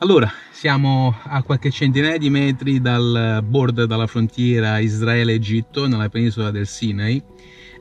Allora, siamo a qualche centinaia di metri dal border dalla frontiera Israele-Egitto, nella penisola del Sinai.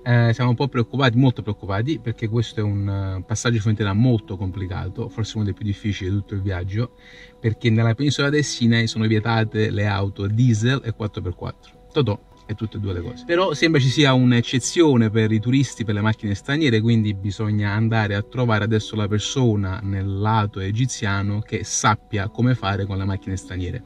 Eh, siamo un po' preoccupati, molto preoccupati, perché questo è un eh, passaggio di frontiera molto complicato, forse uno dei più difficili di tutto il viaggio, perché nella penisola del Sinai sono vietate le auto diesel e 4x4. Totò, e tutte e due le cose. Però sembra ci sia un'eccezione per i turisti, per le macchine straniere, quindi bisogna andare a trovare adesso la persona nel lato egiziano che sappia come fare con le macchine straniere.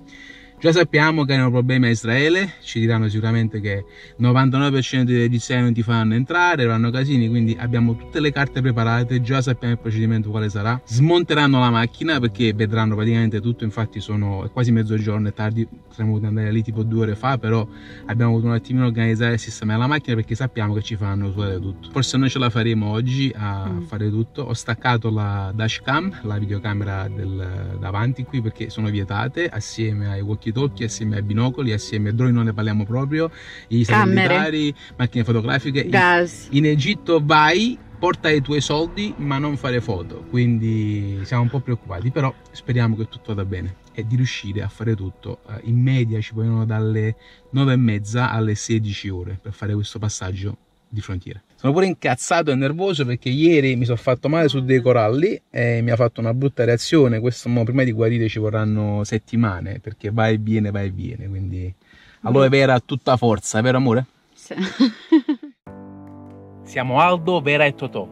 Già sappiamo che hanno problemi a Israele, ci diranno sicuramente che il 99% degli egiziani non ti fanno entrare, avranno casini, quindi abbiamo tutte le carte preparate, già sappiamo il procedimento quale sarà. Smonteranno la macchina perché vedranno praticamente tutto, infatti sono è quasi mezzogiorno, è tardi, saremmo dovuti andare lì tipo due ore fa, però abbiamo voluto un attimino organizzare il sistema della macchina perché sappiamo che ci fanno usare tutto. Forse noi ce la faremo oggi a mm. fare tutto. Ho staccato la dashcam, la videocamera del davanti qui perché sono vietate assieme ai walkie walkie-talkie, assieme ai binocoli, assieme ai droni non ne parliamo proprio, i satellitari, macchine fotografiche. Gas. In, in Egitto vai, porta i tuoi soldi ma non fare foto, quindi siamo un po' preoccupati, però speriamo che tutto vada bene e di riuscire a fare tutto. Eh, in media ci vogliono dalle 9 e mezza alle 16 ore per fare questo passaggio di frontiera. Sono pure incazzato e nervoso perché ieri mi sono fatto male su dei coralli e mi ha fatto una brutta reazione. Questo mo, prima di guarire ci vorranno settimane perché va e viene, va e viene. Quindi aloe vera a tutta forza, vero amore? Sì. Siamo Aldo, Vera e Totò.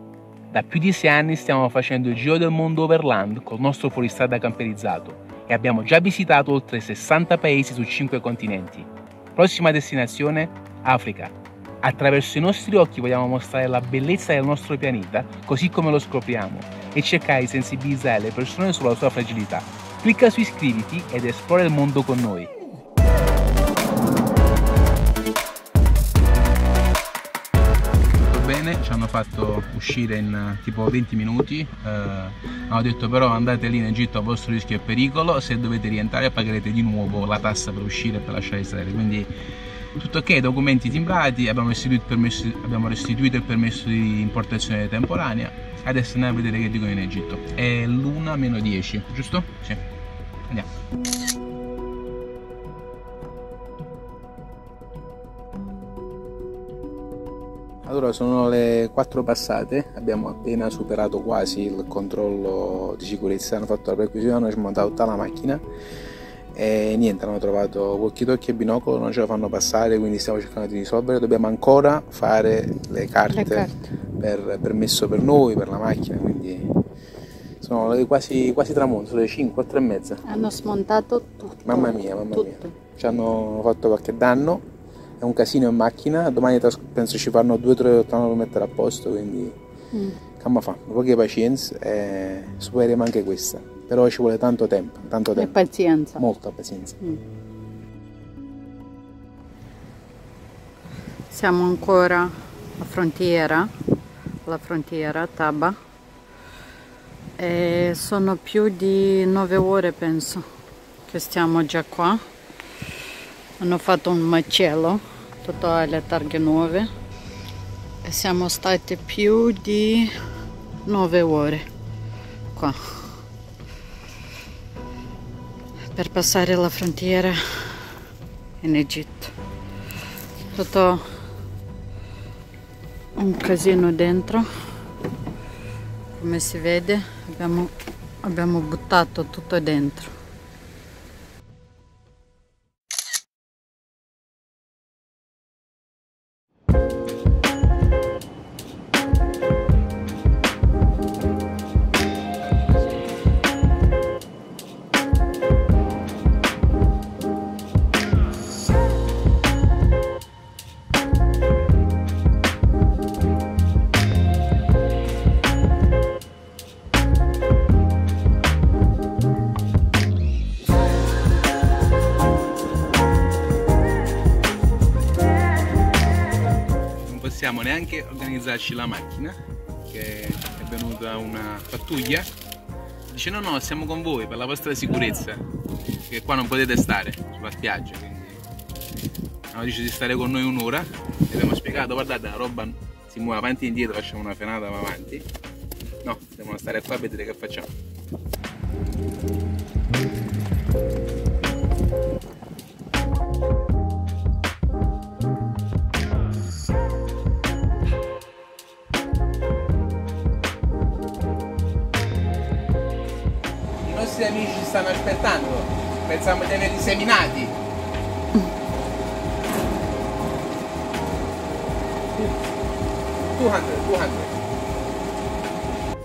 Da più di sei anni stiamo facendo il giro del mondo overland col nostro fuoristrada camperizzato e abbiamo già visitato oltre 60 paesi su 5 continenti. Prossima destinazione? Africa. Attraverso i nostri occhi vogliamo mostrare la bellezza del nostro pianeta così come lo scopriamo e cercare di sensibilizzare le persone sulla sua fragilità. Clicca su iscriviti ed esplora il mondo con noi. Bene, ci hanno fatto uscire in tipo 20 minuti, eh, hanno detto però andate lì in Egitto a vostro rischio e pericolo, se dovete rientrare pagherete di nuovo la tassa per uscire e per lasciare Israele, quindi tutto ok, documenti timbrati, abbiamo restituito, permesso, abbiamo restituito il permesso di importazione temporanea, adesso andiamo a vedere che dicono in Egitto. È l'una meno 10, giusto? Sì. Andiamo. Allora sono le 4 passate, abbiamo appena superato quasi il controllo di sicurezza, hanno fatto la perquisizione, hanno smontato tutta la macchina e niente hanno trovato walkie talkie e binocolo non ce la fanno passare quindi stiamo cercando di risolvere dobbiamo ancora fare le carte, le carte. per permesso per noi per la macchina quindi sono quasi, quasi tramonto sono le 5 4 e mezza hanno smontato tutto mamma mia mamma tutto. mia ci hanno fatto qualche danno è un casino in macchina domani penso ci fanno 2-3 ore per mettere a posto quindi mm. Come fa poche pazienza e supereremo anche questa però ci vuole tanto tempo, tanto tempo. E pazienza. Molta pazienza. Mm. Siamo ancora alla frontiera, alla frontiera Taba. E sono più di nove ore penso che stiamo già qua. Hanno fatto un macello, tutte le targhe nuove. Siamo stati più di nove ore qua. per passare la frontiera in Egitto. Tutto un casino dentro, come si vede abbiamo, abbiamo buttato tutto dentro. Possiamo neanche organizzarci la macchina che è venuta una pattuglia. Dice no no siamo con voi per la vostra sicurezza che qua non potete stare sulla spiaggia quindi hanno deciso di stare con noi un'ora. E abbiamo spiegato guardate la roba si muove avanti e indietro facciamo una frenata va avanti. No devono stare qua a vedere che facciamo stanno aspettando. Pensiamo di averli seminati.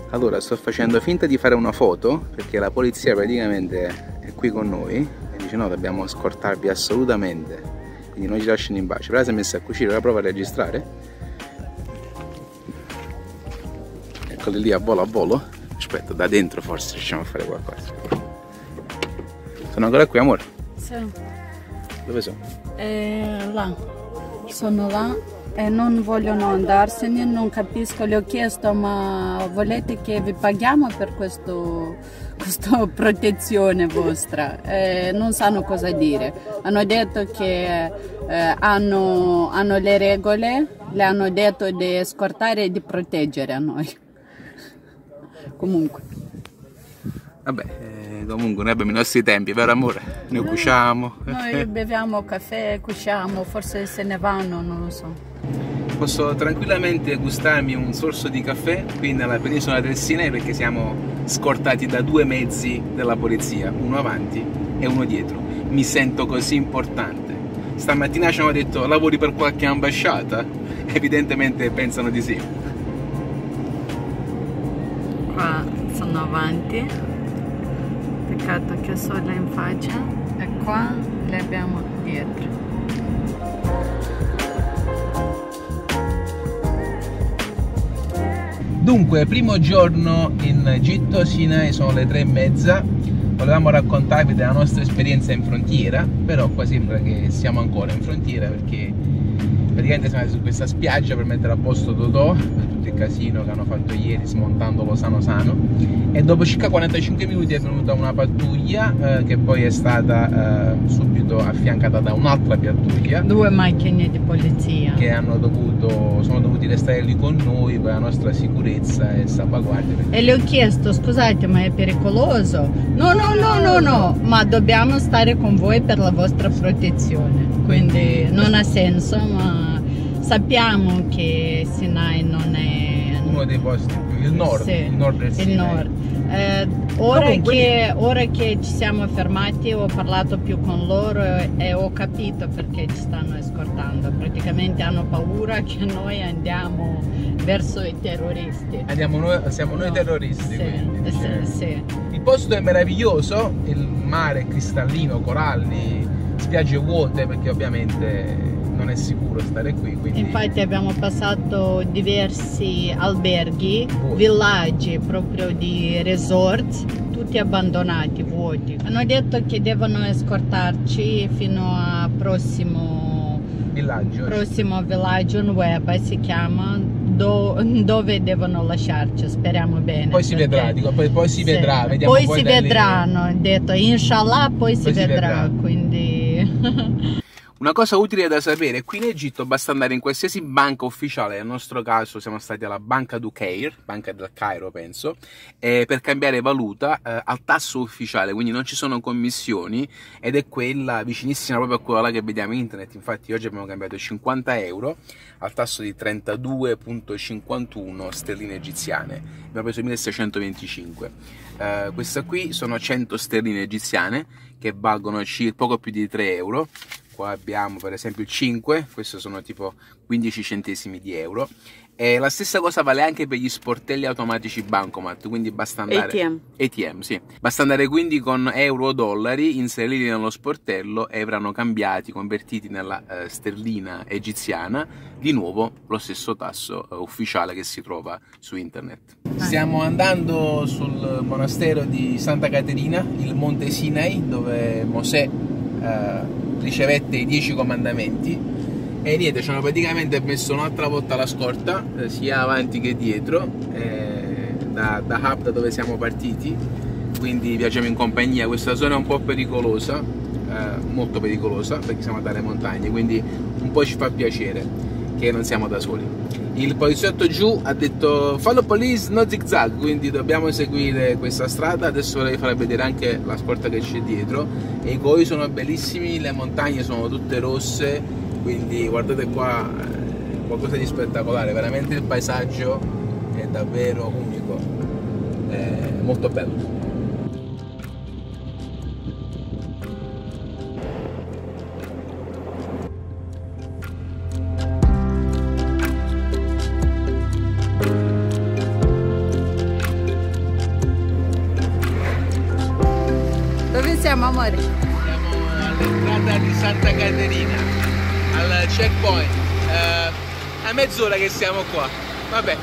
Allora sto facendo finta di fare una foto perché la polizia praticamente è qui con noi e dice no dobbiamo scortarvi assolutamente. Quindi non ci lasciano in pace. Però si è messa a cucire la prova a registrare. Eccoli lì a volo a volo. Aspetta da dentro forse riusciamo a fare qualcosa sono ancora qui amore? Sì. dove sono? Eh, là sono là e non vogliono andarsene, non capisco, le ho chiesto ma volete che vi paghiamo per questo, questa protezione vostra? E non sanno cosa dire. Hanno detto che eh, hanno, hanno le regole, le hanno detto di scortare e di proteggere a noi. Comunque. Vabbè, eh, comunque noi abbiamo i nostri tempi, vero amore? Noi cuciamo. Noi beviamo caffè, cuciamo, forse se ne vanno, non lo so. Posso tranquillamente gustarmi un sorso di caffè qui nella penisola del Sinai perché siamo scortati da due mezzi della polizia, uno avanti e uno dietro. Mi sento così importante. Stamattina ci hanno detto lavori per qualche ambasciata? Evidentemente pensano di sì. Qua sono avanti, peccato che sole in faccia e qua le abbiamo dietro. Dunque, primo giorno in Egitto, Sinai sono le tre e mezza. Volevamo raccontarvi della nostra esperienza in frontiera, però qua sembra che siamo ancora in frontiera perché praticamente siamo andati su questa spiaggia per mettere a posto Totò il casino che hanno fatto ieri smontandolo sano sano. E dopo circa 45 minuti è venuta una pattuglia eh, che poi è stata eh, subito affiancata da un'altra pattuglia. Due macchine di polizia. Che hanno dovuto sono dovuti restare lì con noi per la nostra sicurezza e salvaguardia. E le ho chiesto scusate ma è pericoloso? No no no no no ma dobbiamo stare con voi per la vostra protezione. Quindi non ha senso ma sappiamo che Sinai non è uno dei posti più il nord, sì, il nord del Sinai. Il nord. Eh, ora, Comunque... che, ora, che, ci siamo fermati ho parlato più con loro e, ho capito perché ci stanno escortando. Praticamente hanno paura che noi andiamo verso i terroristi. Andiamo noi, siamo noi no. terroristi. Sì, quindi, sì, sì. Il posto è meraviglioso, il mare è cristallino, coralli, spiagge vuote perché ovviamente non è sicuro stare qui. Quindi... Infatti abbiamo passato diversi alberghi, vuoti. villaggi proprio di resort, tutti abbandonati, vuoti. Hanno detto che devono escortarci fino al prossimo villaggio. Prossimo villaggio Nueva si chiama do, dove devono lasciarci, speriamo bene. Poi si vedrà, dico, poi, poi si sì. vedrà, vediamo poi, poi si vedrà, hanno detto, inshallah poi, poi si, vedrà, vedrà. quindi... Una cosa utile da sapere, qui in Egitto basta andare in qualsiasi banca ufficiale, nel nostro caso siamo stati alla Banca du Caire, Banca del Cairo penso, eh, per cambiare valuta eh, al tasso ufficiale, quindi non ci sono commissioni ed è quella vicinissima proprio a quella che vediamo in internet, infatti oggi abbiamo cambiato 50 euro al tasso di 32.51 sterline egiziane, abbiamo preso 1625. Eh, questa qui sono 100 sterline egiziane che valgono circa poco più di 3 euro qua abbiamo per esempio il 5 questo sono tipo 15 centesimi di euro. E la stessa cosa vale anche per gli sportelli automatici bancomat quindi basta andare ATM, ATM sì. basta andare quindi con euro o dollari inseriti nello sportello e avranno cambiati convertiti nella uh, sterlina egiziana di nuovo lo stesso tasso uh, ufficiale che si trova su internet. Stiamo andando sul monastero di Santa Caterina il monte Sinai dove Mosè uh, ricevette i dieci comandamenti e niente, ci hanno praticamente messo un'altra volta la scorta, eh, sia avanti che dietro, eh, da, da Hub da dove siamo partiti, quindi viaggiamo in compagnia, questa zona è un po' pericolosa, eh, molto pericolosa perché siamo dalle montagne, quindi un po' ci fa piacere che non siamo da soli. Il poliziotto giù ha detto follow police no zigzag quindi dobbiamo seguire questa strada. Adesso vorrei far vedere anche la scorta che c'è dietro. E i goi sono bellissimi le montagne sono tutte rosse quindi guardate qua qualcosa di spettacolare. Veramente il paesaggio è davvero unico. È molto bello mezz'ora che siamo qua. Vabbè,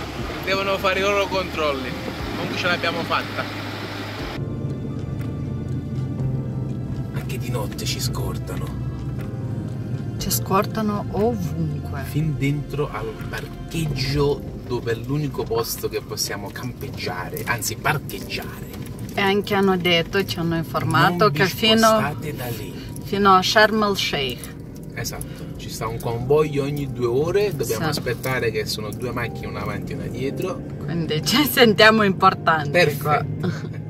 devono fare i loro controlli. Comunque ce l'abbiamo fatta. Anche di notte ci scortano. Ci scortano ovunque. Fin dentro al parcheggio dove è l'unico posto che possiamo campeggiare, anzi parcheggiare. E anche hanno detto, ci hanno informato Non che fino, da lì. fino a Sharm el Sheikh. Esatto, sta un convoglio ogni due ore, dobbiamo Sì. aspettare che sono due macchine una avanti e una dietro. Quindi ci sentiamo importanti qua. Perfetto.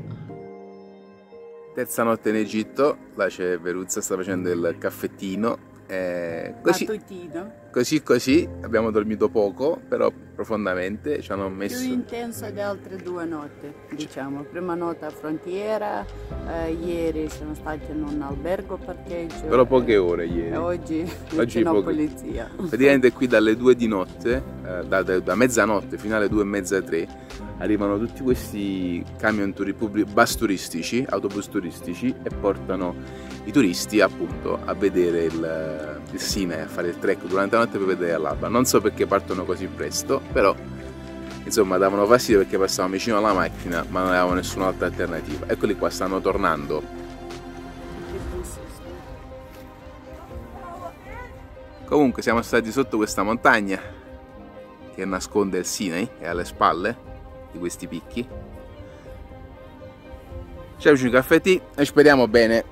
Terza notte in Egitto, là c'è Veruzza, sta facendo il caffettino. eh, così, così così abbiamo dormito poco, però profondamente ci hanno Più messo... intenso di altre due notti, diciamo. Prima notte a frontiera, eh, ieri siamo stati in un albergo parcheggio. Però poche ore ieri. Oggi, Oggi poche. polizia. Praticamente qui dalle 2 di notte, eh, da, da- da mezzanotte fino alle 2 e mezza 3, arrivano tutti questi camion turi- bus turistici, autobus turistici e portano i turisti appunto a vedere il, il Sinai, a fare il trek durante la notte per vedere l'alba. Non so perché partono così presto, però insomma davano fastidio perché passavamo vicino alla macchina ma non avevamo nessun'altra alternativa. Eccoli qua, stanno tornando. Comunque siamo stati sotto questa montagna che nasconde il Sinai e alle spalle di questi picchi. Ci amici un caffettino e speriamo bene.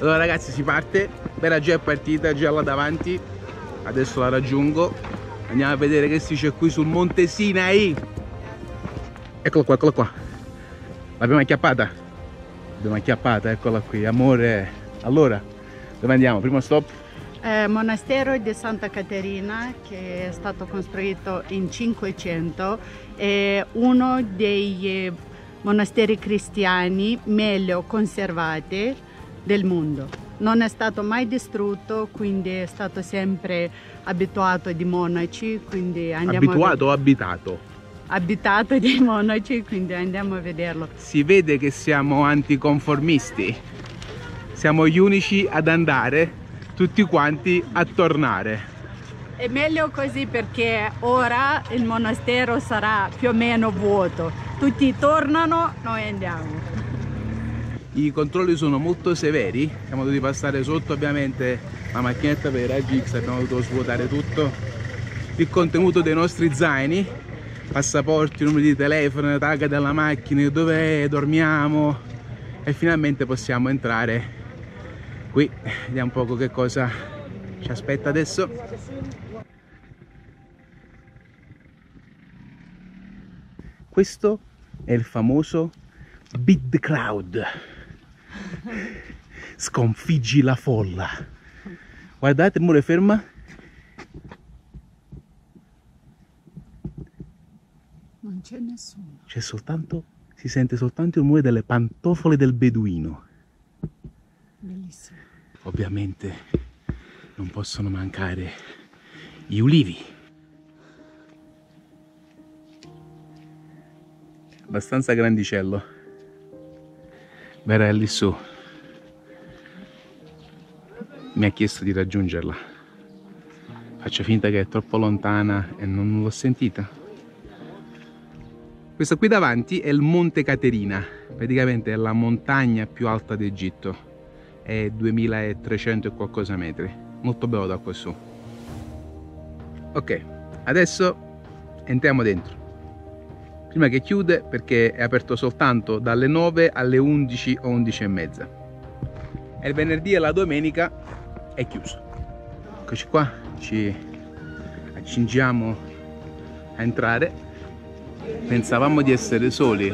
Allora ragazzi si parte, Bella già è partita, già là davanti, adesso la raggiungo, andiamo a vedere che si c'è qui sul Monte Sinai. Eccolo qua, eccolo qua. L'abbiamo acchiappata? L'abbiamo acchiappata, eccola qui, amore. Allora, dove andiamo? Primo stop? Eh, monastero di Santa Caterina che è stato costruito in 500 è uno dei eh, monasteri cristiani meglio conservati del mondo. Non è stato mai distrutto, quindi è stato sempre abituato di monaci, quindi andiamo Abituato o abitato? Abitato di monaci, quindi andiamo a vederlo. Si vede che siamo anticonformisti. Siamo gli unici ad andare, tutti quanti a tornare. È meglio così perché ora il monastero sarà più o meno vuoto. Tutti tornano, noi andiamo. I controlli sono molto severi, siamo dovuti passare sotto ovviamente la macchinetta per i raggi X, abbiamo dovuto svuotare tutto il contenuto dei nostri zaini, passaporti, numeri di telefono, tagga della macchina, dove dormiamo e finalmente possiamo entrare qui, vediamo un po' che cosa ci aspetta adesso. Questo è il famoso the Crowd. Sconfiggi la folla. Guardate, Mure ferma. Non c'è nessuno. C'è soltanto, si sente soltanto il rumore delle pantofole del beduino. Bellissimo. Ovviamente non possono mancare gli ulivi. Abbastanza grandicello. Vera è lì su. Mi ha chiesto di raggiungerla. Faccio finta che è troppo lontana e non l'ho sentita. Questo qui davanti è il Monte Caterina, praticamente è la montagna più alta d'Egitto è 2300 e qualcosa metri molto bello da qua su ok adesso entriamo dentro prima che chiude perché è aperto soltanto dalle 9 alle 11 o 11 e mezza e il venerdì e la domenica è chiuso eccoci qua ci accingiamo a entrare pensavamo di essere soli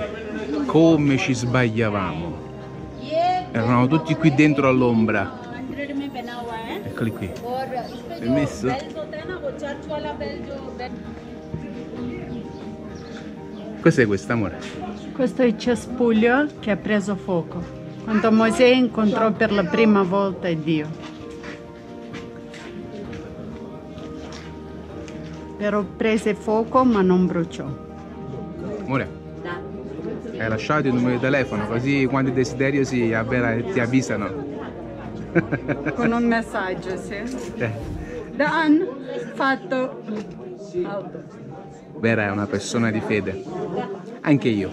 come ci sbagliavamo erano tutti qui dentro all'ombra eccoli qui permesso cos'è questo amore? Questo è il cespuglio che ha preso fuoco. Quando Mosè incontrò per la prima volta Dio. Però prese fuoco ma non bruciò. amore hai lasciato il numero di telefono, così quando desiderio si avvera ti avvisano. Con un messaggio, sì. Eh, Dan, fatto. Alto. Vera è una persona di fede. Anche io.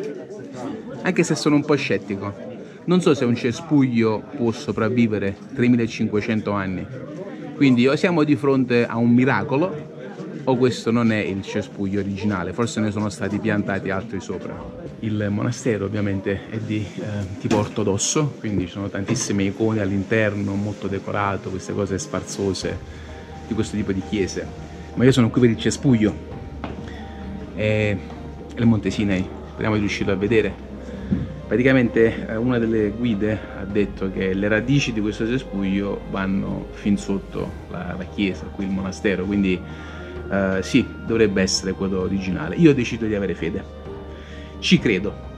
Anche se sono un po' scettico. Non so se un cespuglio può sopravvivere 3500 anni. Quindi o siamo di fronte a un miracolo o questo non è il cespuglio originale, forse ne sono stati piantati altri sopra. Il monastero ovviamente è di eh, tipo ortodosso, quindi ci sono tantissime icone all'interno, molto decorato, queste cose sparzose di questo tipo di chiese. Ma io sono qui per il cespuglio e il Monte Sinai, speriamo di riuscirlo a vedere. Praticamente eh, una delle guide ha detto che le radici di questo cespuglio vanno fin sotto la, la chiesa, qui il monastero, quindi eh, sì, dovrebbe essere quello originale. Io ho deciso di avere fede. Ci credo.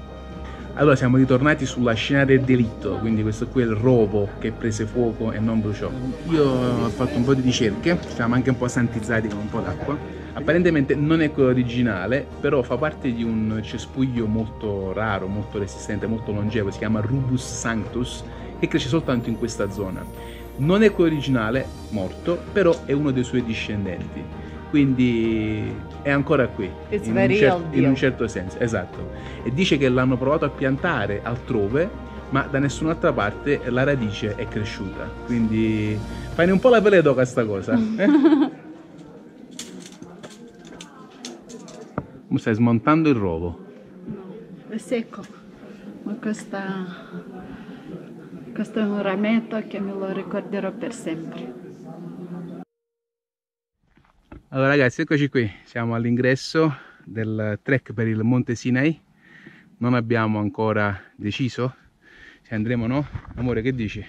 Allora siamo ritornati sulla scena del delitto, quindi questo qui è il rovo che prese fuoco e non bruciò. Io ho fatto un po' di ricerche, siamo anche un po' santizzati con un po' d'acqua. Apparentemente non è quello originale, però fa parte di un cespuglio molto raro, molto resistente, molto longevo, si chiama Rubus Sanctus e cresce soltanto in questa zona. Non è quello originale, morto, però è uno dei suoi discendenti quindi è ancora qui It's in un, cer- in un certo senso esatto e dice che l'hanno provato a piantare altrove ma da nessun'altra parte la radice è cresciuta quindi fai un po' la pelle d'oca sta cosa eh? Stai smontando il rovo È secco, ma questa, questo è un rametto che me lo ricorderò per sempre. Allora ragazzi, eccoci qui, siamo all'ingresso del trek per il Monte Sinai. Non abbiamo ancora deciso se andremo o no. Amore, che dici?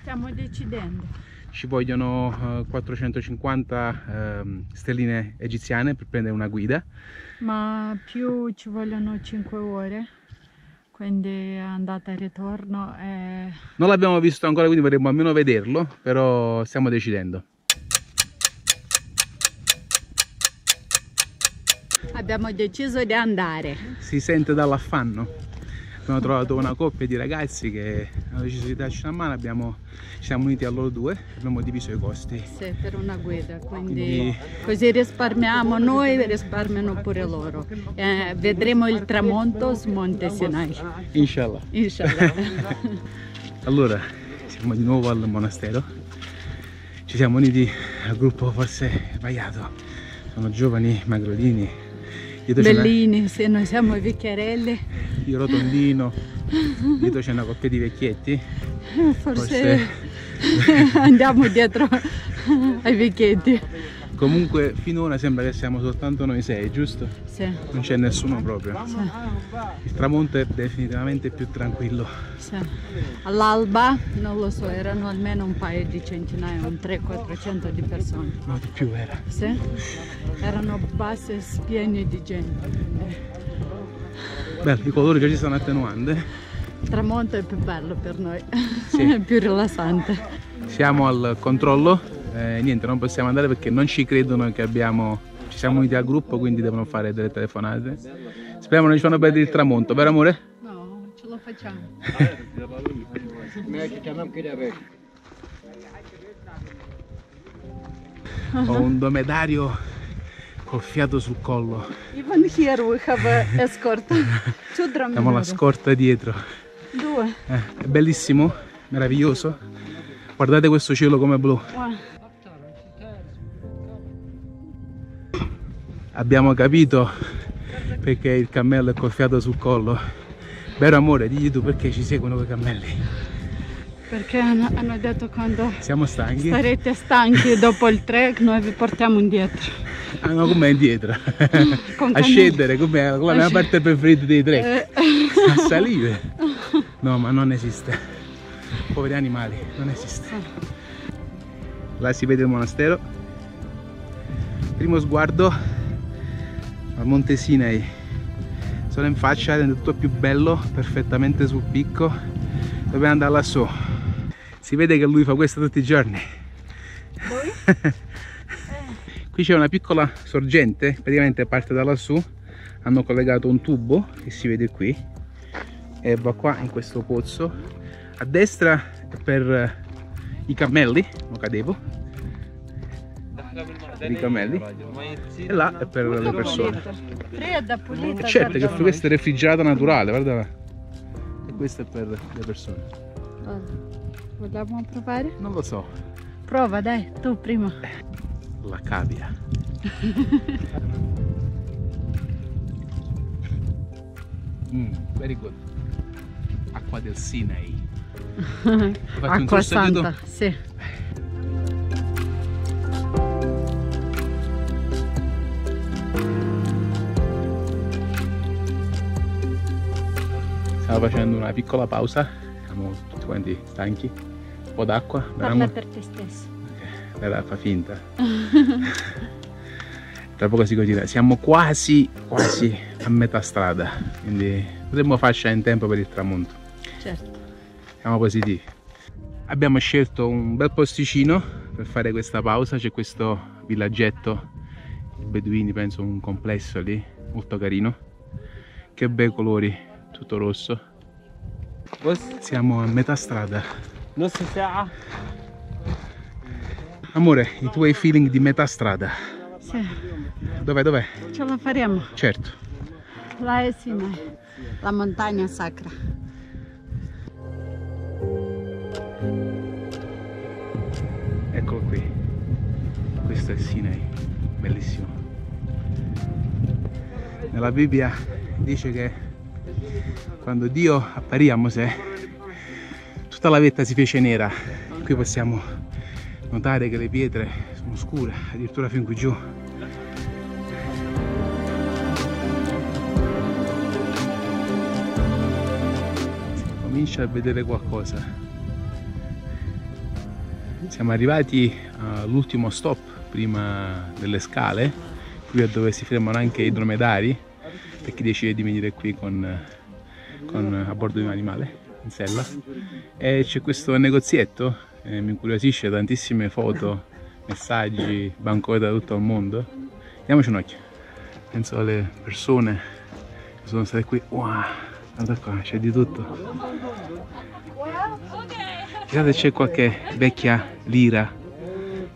Stiamo decidendo. Ci vogliono eh, 450 ehm, stelline egiziane per prendere una guida. Ma più ci vogliono 5 ore, quindi andata e ritorno. E... Non l'abbiamo visto ancora, quindi vorremmo almeno vederlo, però stiamo decidendo. Abbiamo deciso di andare. Si sente dall'affanno. Abbiamo trovato una coppia di ragazzi che hanno deciso di darci una mano, abbiamo, ci siamo uniti a loro due e abbiamo diviso i costi. Sì, per una guida, quindi Quindi- così risparmiamo noi e risparmiano pure loro. Eh, vedremo il tramonto su Monte Sinai, Inshallah. inshallah. Allora, siamo di nuovo al monastero. Ci siamo uniti al gruppo forse sbagliato. Sono giovani, magrolini. Dietro Bellini, se noi siamo i vecchiarelli, io rotondino. Dietro c'è una coppia di vecchietti. forse, andiamo dietro ai vecchietti. Comunque finora sembra che siamo soltanto noi sei, giusto? Sì, Non c'è nessuno proprio. sì, Il tramonto è definitivamente più tranquillo. sì. All'alba, non lo so, erano almeno un paio di centinaia, un 300-400 di persone. No, di più era. Sì? Erano basi piene di gente. Bello, i colori che ci stanno attenuando. Il tramonto è più bello per noi, Sì. è più rilassante. Siamo al controllo. Eh, niente, non possiamo andare perché non ci credono che abbiamo. Ci siamo uniti al gruppo, quindi devono fare delle telefonate. Speriamo non ci fanno perdere il tramonto, vero amore? No, ce lo facciamo. Ho un domedario col fiato sul collo. Even here we have a escort. Abbiamo la scorta dietro. Due. Eh, è bellissimo, meraviglioso. Guardate questo cielo come blu. One. Abbiamo capito perché il cammello è col fiato sul collo. Vero amore, digli tu perché ci seguono quei cammelli. Perché hanno, hanno detto quando Siamo stanchi? sarete stanchi dopo il trek noi vi portiamo indietro. Ah no, com'è indietro? Con a scendere, è la mia parte preferita dei tre? Eh, A salire? No, ma non esiste. Poveri animali, non esiste. Là si vede il monastero. Primo sguardo al Monte Sinai. Sole in faccia, rende tutto più bello, perfettamente sul picco. Dobbiamo andare lassù. Si vede che lui fa questo tutti i giorni. Qui c'è una piccola sorgente, praticamente parte da lassù. Hanno collegato un tubo che si vede qui e va qua in questo pozzo. A destra è per i cammelli, non cadevo. I cammelli. E là è per le persone. E certo che questa è refrigerata naturale, guarda. E questa è per le persone. Vogliamo provare? Non lo so. Prova, dai, tu prima. La cavia. mm, very good. Acqua del Sinai. Acqua santa, sì. Facendo una piccola pausa, siamo tutti quanti stanchi, un po' d'acqua, Parla per te stesso. Bella, fa finta. Tra poco si continua. Siamo quasi, quasi a metà strada, quindi potremmo farcela in tempo per il tramonto. Certo. Siamo positivi. Abbiamo scelto un bel posticino per fare questa pausa, c'è questo villaggetto, beduini, penso un complesso lì, molto carino. Che bei colori, tutto rosso. Siamo a metà strada. Amore, i tuoi feeling di metà strada. Sì. Dov'è, dov'è? Ce la faremo. Certo. La è Sinai, la montagna sacra. Eccolo qui. Questo è Sinai, bellissimo. Nella Bibbia dice che quando Dio apparì a Mosè, tutta la vetta si fece nera. Qui possiamo notare che le pietre sono scure, addirittura fin qui giù. Si comincia a vedere qualcosa. Siamo arrivati all'ultimo stop prima delle scale, qui è dove si fermano anche i dromedari, per chi decide di venire qui con, con- a bordo di un animale, in sella. E c'è questo negozietto, eh, mi incuriosisce, tantissime foto, messaggi, bancote da tutto il mondo. Diamoci un occhio. Penso alle persone che sono state qui. Wow, guarda qua, c'è di tutto. Se c'è qualche vecchia lira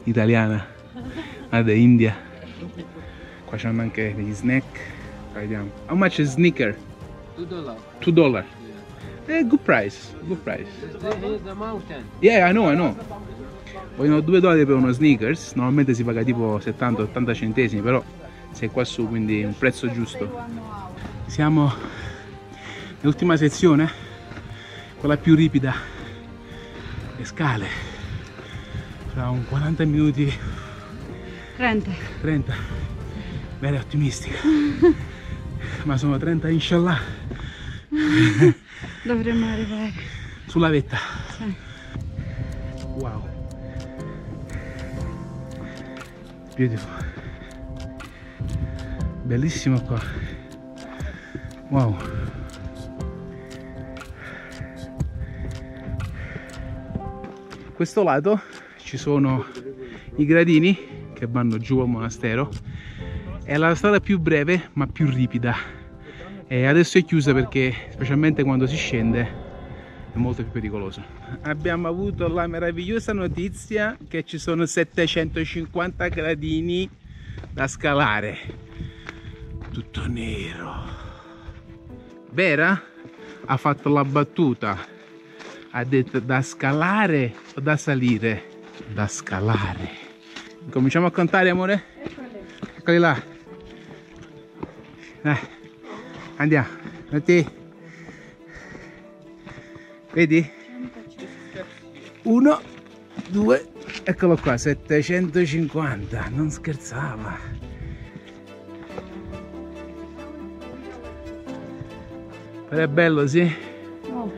italiana, da India. Qua c'hanno anche degli snack. Vediamo. How much is sneaker? Two dollar. Two dollar. Yeah. Eh, good price, good price. Yeah, I know, I know. Vogliono 2 dollari per uno sneakers, normalmente si paga tipo 70-80 centesimi, però sei qua su, quindi un prezzo giusto. Siamo nell'ultima sezione, quella più ripida, le scale. Fra un 40 minuti... 30. 30. Bella ottimistica. Ma sono 30, inshallah. Dovremmo arrivare. sulla vetta. Sì. Wow. Beautiful. Bellissimo qua. Wow. Questo lato ci sono i gradini che vanno giù al monastero. È la strada più breve ma più ripida. E adesso è chiusa perché specialmente quando si scende è molto più pericoloso. Abbiamo avuto la meravigliosa notizia che ci sono 750 gradini da scalare. Tutto nero. Vera ha fatto la battuta. Ha detto da scalare o da salire? Da scalare. Cominciamo a contare, amore? Eccoli là. Dai, andiamo. Metti. Vedi? Uno, due, eccolo qua, 750, non scherzava. Però è bello, sì? Oh.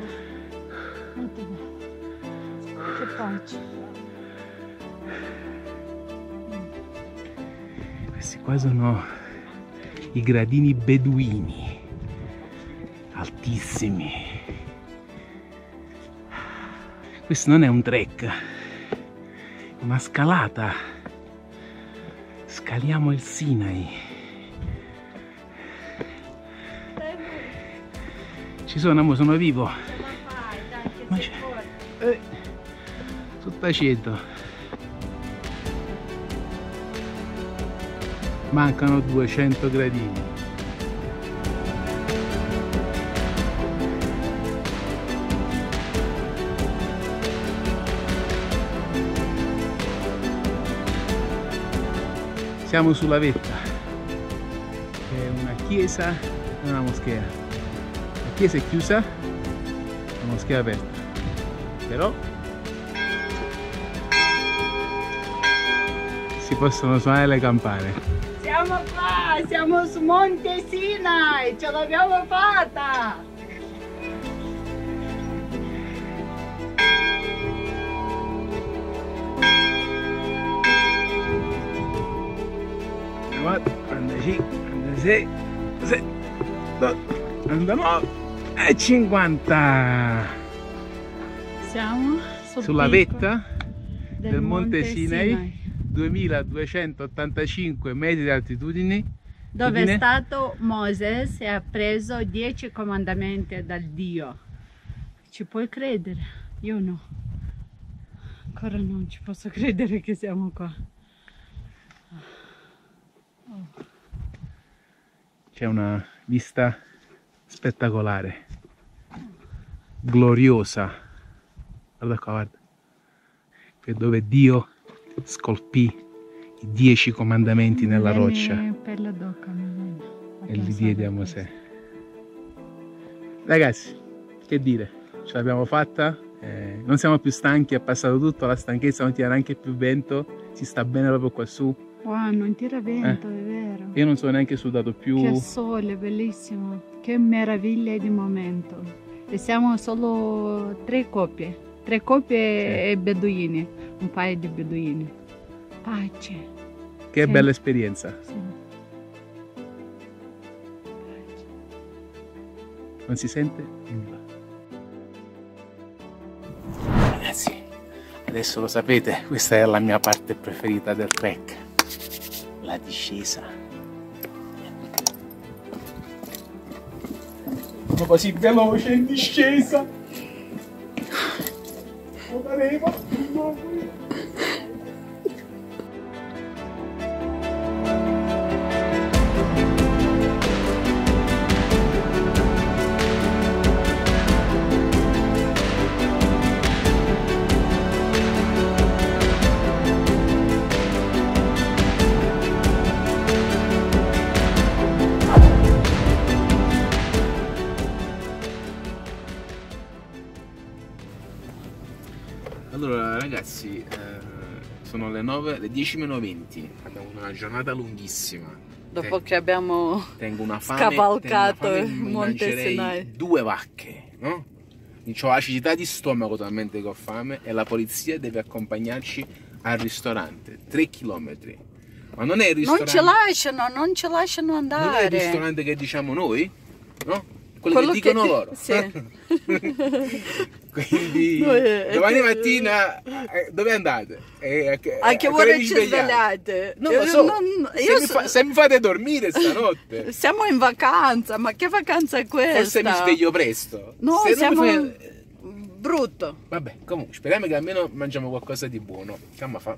Che pace. Questi qua sono i gradini beduini, altissimi. Questo non è un trek, è una scalata. Scaliamo il Sinai. ci sono, amore, sono vivo. Ma c'è... Eh, aceto. Mancano 200 gradini. Siamo sulla vetta, è una chiesa e una moschea. La chiesa è chiusa, la moschea è aperta. Però si possono suonare le campane. Siamo qua, siamo su Monte Sinai, ce l'abbiamo fatta! 46, 49 e 50 Siamo sul sulla vetta del, Monte, Sinai, 2285 metri di altitudine Dove è stato Moses e ha preso dieci comandamenti dal Dio. Ci puoi credere? Io no. Ancora non ci posso credere che siamo qua. C'è una vista spettacolare. Gloriosa. Guarda qua guarda. Qui è dove Dio scolpì i dieci comandamenti nella Vieni roccia. e li diede a Mosè ragazzi che dire? Ce l'abbiamo fatta eh, non siamo più stanchi è passato tutto la stanchezza non tira neanche più vento si sta bene proprio qua su Wow, non tira vento, è vero. io non sono neanche sudato più Che sole, bellissimo. Che meraviglia di momento. E siamo solo tre coppie. Tre coppie e beduini. Un paio di beduini. Pace. che Sì. bella esperienza Sì. non si sente nulla. Ragazzi, adesso lo sapete, questa è la mia parte preferita del trek, la discesa. Sono così veloce in discesa. Allora ragazzi, eh, sono le 9, le 10 meno 20, abbiamo una giornata lunghissima. Dopo che abbiamo Tengo una fame, Scavalcato mi Monte Sinai. due vacche, no? Ho acidità di stomaco talmente che ho fame e la polizia deve accompagnarci al ristorante, 3 km. Ma non è il Non ristorante, ci lasciano, non ci lasciano non è il andare. ristorante che diciamo noi, no? Quello, Quello che dicono che- loro. sì. Quindi No, è- domani è- mattina eh, dove andate? Eh, a che, A che ora ci svegliate? Non lo Eh, so. non- se, mi fa- se mi fate dormire stanotte, Siamo in vacanza, ma che vacanza è questa? forse mi sveglio presto. No, se siamo fai- brutto. Vabbè, comunque, speriamo che almeno mangiamo qualcosa di buono. Che ma fa?